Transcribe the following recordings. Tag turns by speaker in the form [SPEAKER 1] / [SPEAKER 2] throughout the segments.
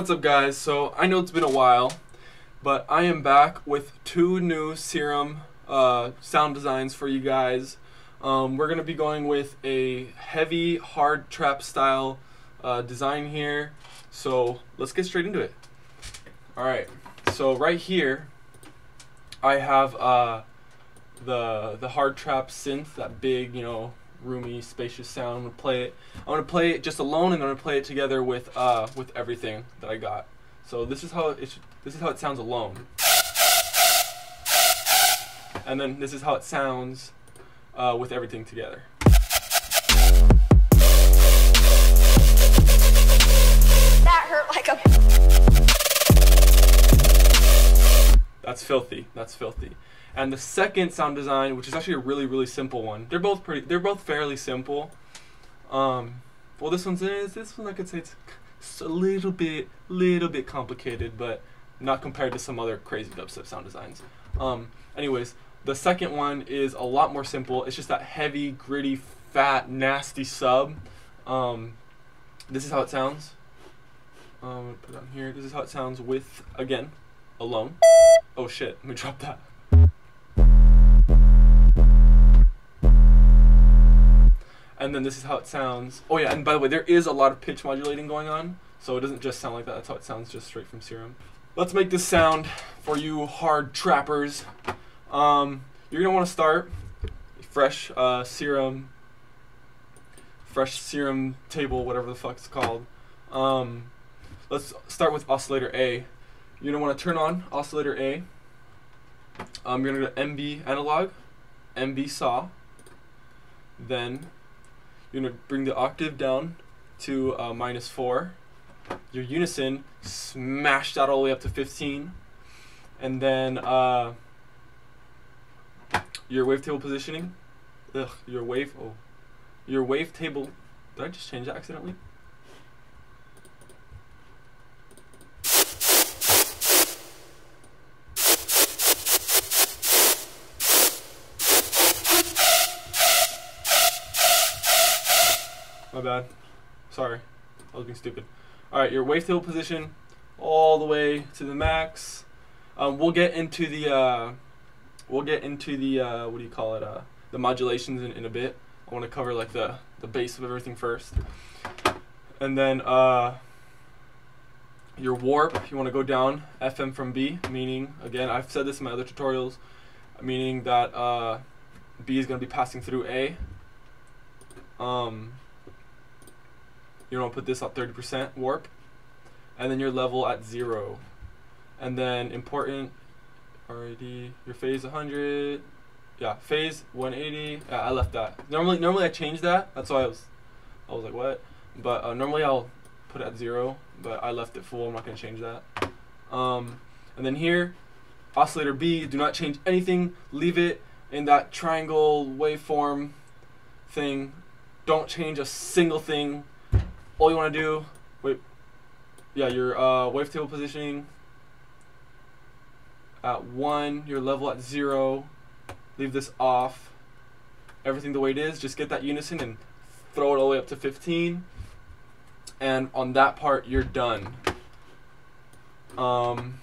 [SPEAKER 1] What's up, guys? So I know it's been a while, but I am back with two new Serum uh, sound designs for you guys. Um, we're gonna be going with a heavy hard trap style uh, design here. So let's get straight into it. All right. So right here, I have uh, the the hard trap synth, that big, you know, roomy, spacious sound. I'm gonna play it. I'm gonna play it just alone, and I'm gonna play it together with uh, with everything that I got. So this is how it this is how it sounds alone, and then this is how it sounds uh, with everything together. That's filthy. That's filthy. And the second sound design, which is actually a really really simple one. They're both pretty. They're both fairly simple. Um, well, this one's is this one I could say it's a little bit little bit complicated, but not compared to some other crazy dubstep sound designs. Um, anyways, the second one is a lot more simple. It's just that heavy, gritty, fat, nasty sub. Um, this is how it sounds. Um, put it on here. This is how it sounds with again, alone. Oh shit! Let me drop that. And then this is how it sounds. Oh yeah, and by the way, there is a lot of pitch modulating going on, so it doesn't just sound like that. That's how it sounds just straight from Serum. Let's make this sound for you hard trappers. Um, you're gonna want to start fresh uh, Serum, fresh Serum table, whatever the fuck it's called. Um, let's start with oscillator A. You're gonna want to turn on oscillator A. Um, you're gonna go to MB analog, MB saw. Then you're gonna bring the octave down to uh, minus four. Your unison smashed out all the way up to 15, and then uh, your wavetable positioning. Ugh, your wave. Oh, your wavetable. Did I just change that accidentally? My bad. Sorry. I was being stupid. Alright, your wavetable position all the way to the max. Um, we'll get into the uh, we'll get into the uh, what do you call it? Uh, the modulations in, in a bit. I want to cover like the the base of everything first. And then uh, your warp, you want to go down FM from B, meaning again, I've said this in my other tutorials, meaning that uh, B is going to be passing through A. Um, you want to put this at 30% warp, and then your level at zero, and then important, already your phase 100, yeah, phase 180. Yeah, I left that. Normally, normally I change that. That's why I was, I was like, what? But uh, normally I'll put it at zero, but I left it full. I'm not gonna change that. Um, and then here, oscillator B. Do not change anything. Leave it in that triangle waveform thing. Don't change a single thing. All you want to do, wait, yeah, your uh, wavetable positioning at one, your level at zero. Leave this off. Everything the way it is. Just get that unison and throw it all the way up to 15. And on that part, you're done. Um,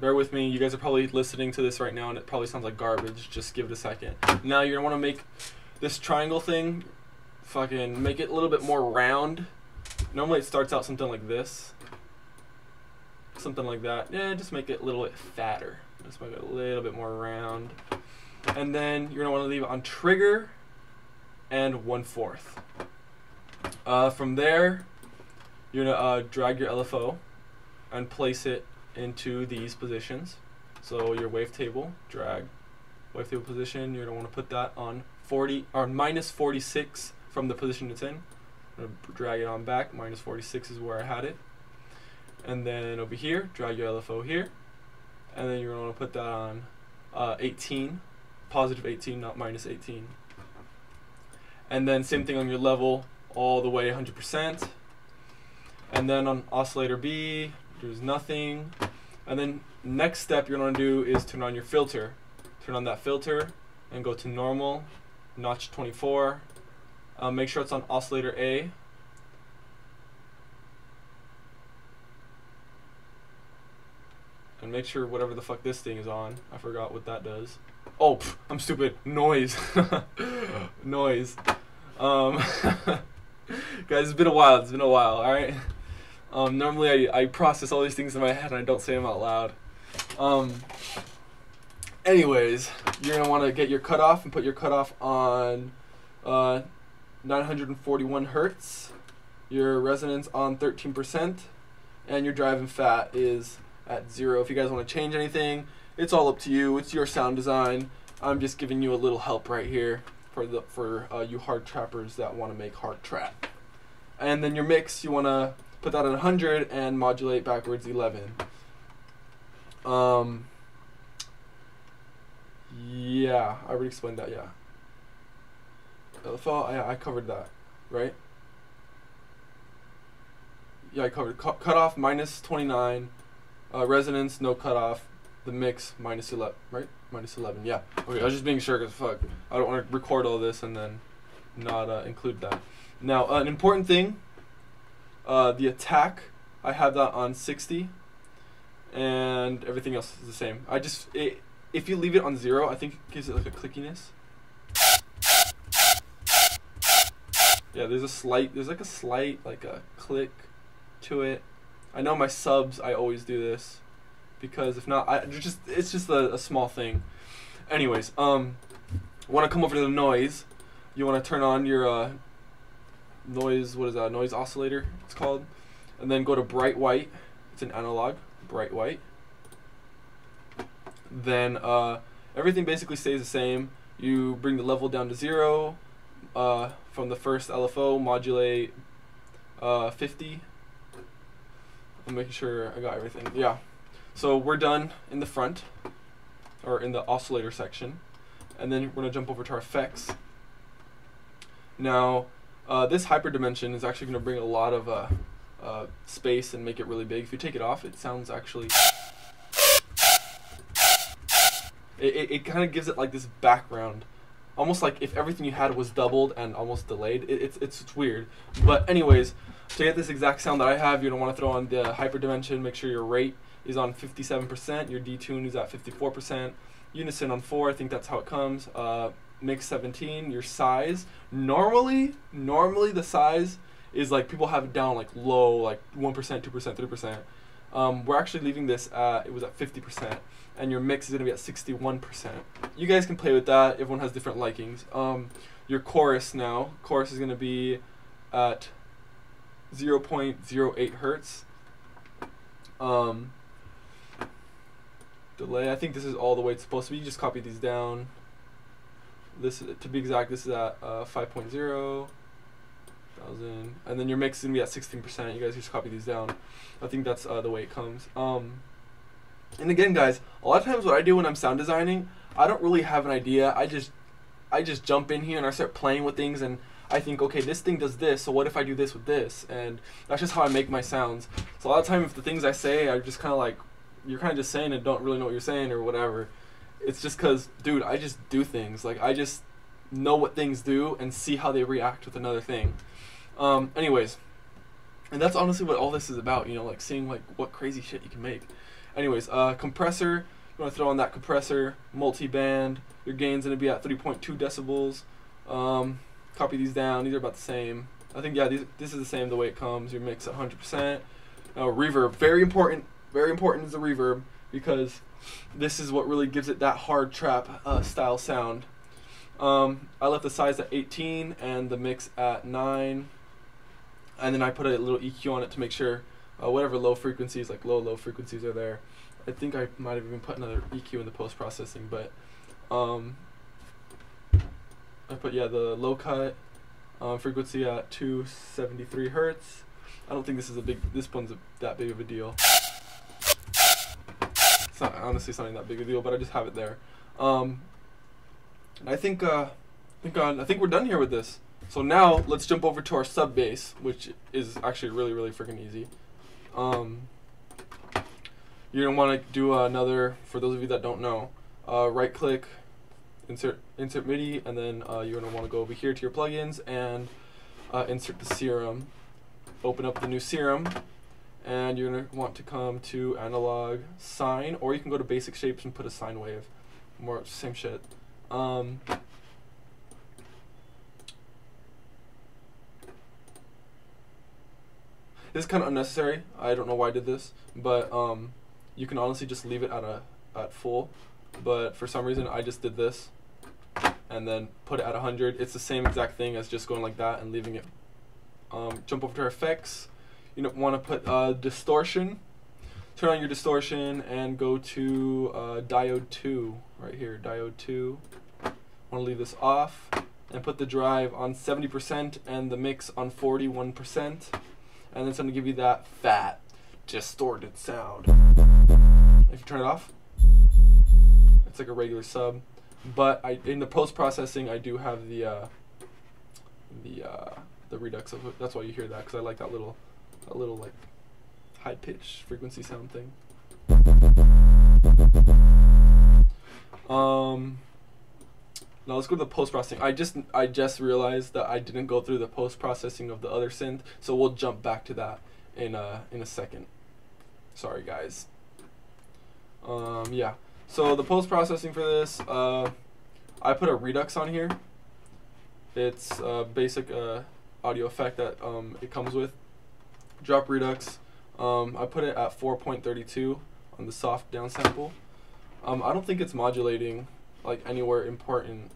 [SPEAKER 1] bear with me. You guys are probably listening to this right now, and it probably sounds like garbage. Just give it a second. Now you're gonna want to make this triangle thing, fucking make it a little bit more round. Normally it starts out something like this. Something like that. Yeah, just make it a little bit fatter. Just make it a little bit more round. And then you're gonna want to leave it on trigger and one fourth. Uh, from there, you're gonna uh, drag your LFO and place it into these positions. So your wavetable, drag wavetable position. You're gonna want to put that on 40 or minus 46 from the position it's in. Gonna drag it on back. Minus 46 is where I had it. And then over here, drag your LFO here. And then you're gonna want to put that on uh, 18, positive 18, not minus 18. And then same thing on your level, all the way 100%. And then on oscillator B, there's nothing. And then next step you're gonna do is turn on your filter. Turn on that filter and go to normal, notch 24. Uh, make sure it's on oscillator A. and make sure whatever the fuck this thing is on. I forgot what that does. Oh, pff, I'm stupid. Noise. Noise. Um, guys, it's been a while. It's been a while. All right. Um, normally I, I process all these things in my head and I don't say them out loud. Um, anyways, you're gonna want to get your cutoff and put your cutoff on uh, 941 hertz. Your resonance on 13%, and your drive and fat is at zero. If you guys want to change anything, it's all up to you. It's your sound design. I'm just giving you a little help right here for the for uh, you hard trappers that want to make hard trap. And then your mix, you want to put that at 100 and modulate backwards 11. Um, yeah, I already explained that. Yeah. I, I covered that, right? Yeah, I covered Cu- cutoff minus 29, uh, resonance no cutoff, the mix minus 11, right? Minus 11. Yeah. Okay, I was just being sure because fuck, I don't want to record all this and then not uh, include that. Now, uh, an important thing, uh, the attack, I have that on 60, and everything else is the same. I just it, if you leave it on zero, I think it gives it like a clickiness. Yeah, there's a slight, there's like a slight, like a click to it. I know my subs, I always do this because if not, I just it's just a, a small thing. Anyways, um, want to come over to the noise? You want to turn on your uh, noise. What is that? Noise oscillator. It's called, and then go to bright white. It's an analog, bright white. Then uh, everything basically stays the same. You bring the level down to zero. Uh, from the first LFO, modulate uh, 50. I'm making sure I got everything. Yeah. So we're done in the front, or in the oscillator section. And then we're going to jump over to our effects. Now, uh, this hyperdimension is actually going to bring a lot of uh, uh, space and make it really big. If you take it off, it sounds actually... It, it, it kind of gives it like this background almost like if everything you had was doubled and almost delayed. It, it's, it's it's weird. But anyways, to get this exact sound that I have, you're gonna want to throw on the hyperdimension. Make sure your rate is on 57%. Your detune is at 54%. Unison on four. I think that's how it comes. Uh, mix 17. Your size. Normally, normally the size is like people have it down like low, like 1%, 2%, 3%. Um, we're actually leaving this at, it was at 50%, and your mix is going to be at 61%. You guys can play with that. Everyone has different likings. Um, your chorus now, chorus is going to be at 0.08 hertz. Um, delay, I think this is all the way it's supposed to be. You just copy these down. This, to be exact, this is at uh, 5.0 thousand, and then your mix is gonna be at sixteen percent. You guys just copy these down. I think that's uh, the way it comes. Um, and again, guys, a lot of times what I do when I'm sound designing, I don't really have an idea. I just, I just jump in here and I start playing with things, and I think, okay, this thing does this, so what if I do this with this? And that's just how I make my sounds. So a lot of times, if the things I say are just kind of like, you're kind of just saying and don't really know what you're saying or whatever. It's just because, dude, I just do things. Like I just know what things do and see how they react with another thing. Um, anyways, and that's honestly what all this is about, you know, like seeing like what crazy shit you can make. Anyways, uh, compressor, you want to throw on that compressor, multi-band, your gain's going to be at 3.2 decibels. Um, copy these down, these are about the same. I think, yeah, these, this is the same the way it comes. Your mix at 100%. Now, reverb, very important, very important is the reverb because this is what really gives it that hard trap uh, style sound. Um, I left the size at 18 and the mix at 9 and then I put a little EQ on it to make sure uh, whatever low frequencies, like low low frequencies, are there. I think I might have even put another EQ in the post processing, but um, I put yeah the low cut um, frequency at 273 hertz. I don't think this is a big. This one's a, that big of a deal. It's not honestly even that big a deal, but I just have it there. Um, I think uh, I think uh, I think we're done here with this. So now let's jump over to our sub bass, which is actually really, really freaking easy. Um, you're gonna want to do another. For those of you that don't know, uh, right click, insert insert MIDI, and then uh, you're gonna want to go over here to your plugins and uh, insert the serum. Open up the new serum, and you're gonna want to come to analog sine, or you can go to basic shapes and put a sine wave. More same shit. Um, this is kind of unnecessary. I don't know why I did this, but um, you can honestly just leave it at a at full. But for some reason, I just did this, and then put it at 100. It's the same exact thing as just going like that and leaving it. Um, jump over to our effects. You want to put uh, distortion. Turn on your distortion and go to uh, diode 2 right here. Diode 2. Want to leave this off and put the drive on 70% and the mix on 41% and then it's going to give you that fat, distorted sound. If you turn it off, it's like a regular sub. But I, in the post processing, I do have the uh, the uh, the redux of it. That's why you hear that because I like that little, that little like high pitch frequency sound thing. Um. Now let's go to the post processing. I just I just realized that I didn't go through the post processing of the other synth, so we'll jump back to that in a in a second. Sorry guys. Um yeah. So the post processing for this, uh, I put a Redux on here. It's a basic uh, audio effect that um, it comes with. Drop Redux. Um, I put it at 4.32 on the soft downsample. Um, I don't think it's modulating like anywhere important.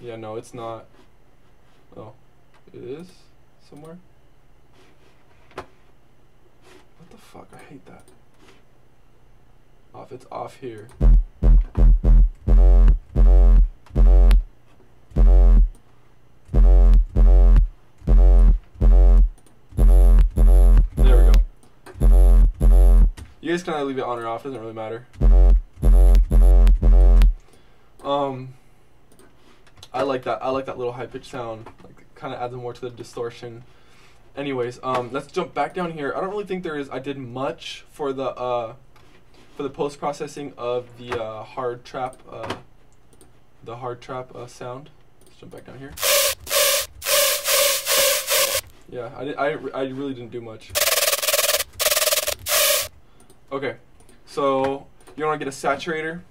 [SPEAKER 1] Yeah, no, it's not. Oh, it is somewhere. What the fuck? I hate that. Off, it's off here. There we go. You guys kind of leave it on or off, doesn't really matter. Um, I like that. I like that little high pitch sound. Like, kind of adds more to the distortion. Anyways, um, let's jump back down here. I don't really think there is. I did much for the uh, for the post processing of the uh, hard trap, uh, the hard trap uh, sound. Let's jump back down here. Yeah, I, did, I, I really didn't do much. Okay, so you want to get a saturator,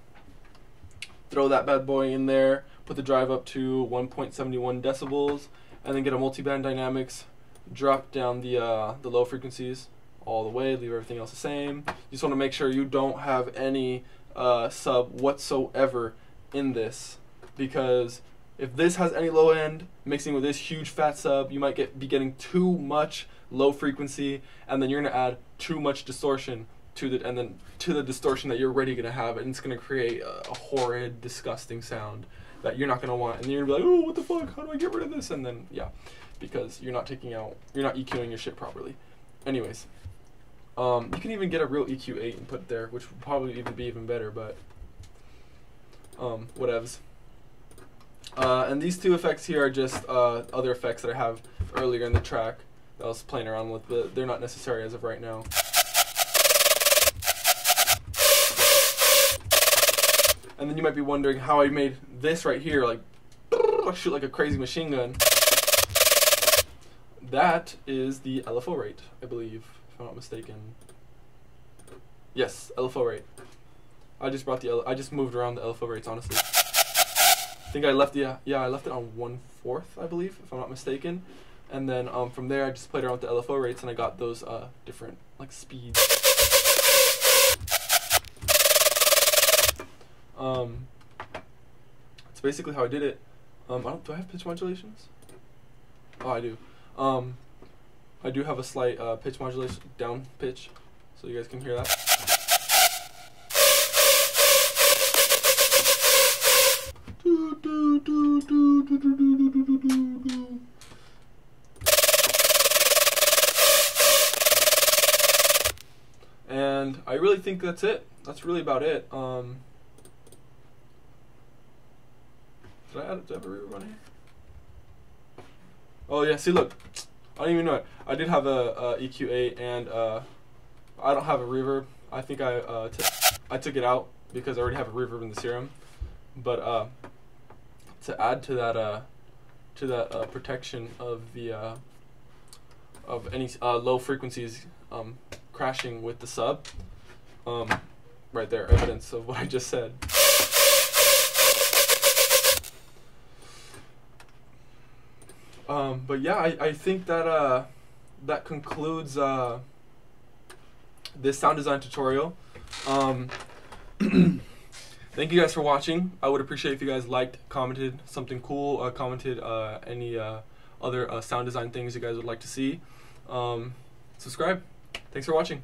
[SPEAKER 1] throw that bad boy in there, put the drive up to 1.71 decibels, and then get a multiband dynamics, drop down the, uh, the low frequencies all the way, leave everything else the same. You just want to make sure you don't have any uh, sub whatsoever in this, because if this has any low end mixing with this huge fat sub, you might get be getting too much low frequency, and then you're gonna add too much distortion to the and then to the distortion that you're already gonna have, and it's gonna create a, a horrid, disgusting sound that you're not gonna want, and you're gonna be like, oh, what the fuck? How do I get rid of this? And then yeah, because you're not taking out, you're not EQing your shit properly. Anyways, um, you can even get a real EQ8 and put there, which would probably even be even better, but um, whatevs. Uh, and these two effects here are just uh, other effects that I have earlier in the track that I was playing around with, but they're not necessary as of right now. And then you might be wondering how I made this right here, like, shoot like a crazy machine gun. That is the LFO rate, I believe, if I'm not mistaken. Yes, LFO rate. I just brought the L I just moved around the LFO rates, honestly. I think I left the yeah I left it on one fourth I believe if I'm not mistaken, and then um, from there I just played around with the LFO rates and I got those uh, different like speeds. Um, that's basically how I did it. Um, I don't do I have pitch modulations? Oh I do. Um, I do have a slight uh, pitch modulation down pitch, so you guys can hear that. And I really think that's it. That's really about it. Um, did I add did I have a reverb on here? Oh yeah, see look, I don't even know it. I did have a, a EQ8 and uh, I don't have a reverb. I think I uh, I took it out because I already have a reverb in the serum. But uh, to add to that uh, to that uh, protection of the uh, of any uh, low frequencies um, crashing with the sub. Um, right there, evidence of what I just said. Um, but yeah, I, I think that uh, that concludes uh, this sound design tutorial. Um, thank you guys for watching. I would appreciate if you guys liked, commented something cool, uh, commented uh, any uh, other uh, sound design things you guys would like to see. Um, subscribe. Thanks for watching.